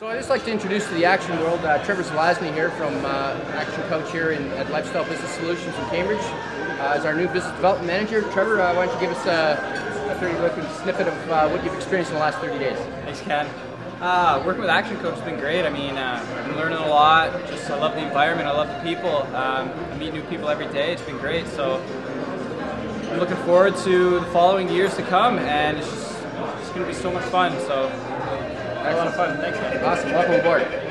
So I'd just like to introduce to the action world uh, Trevor Zelazny here from uh, ActionCOACH here in, at Lifestyle Business Solutions in Cambridge uh, as our new business development manager. Trevor, uh, why don't you give us a 30 look snippet of uh, what you've experienced in the last 30 days? Thanks, Ken. Uh, working with ActionCOACH has been great. I mean, I've been learning a lot. Just I love the environment. I love the people. Um, I meet new people every day. It's been great. So I'm looking forward to the following years to come, and it's just it's going to be so much fun. So a lot of fun. Thanks, man. Awesome. Welcome aboard.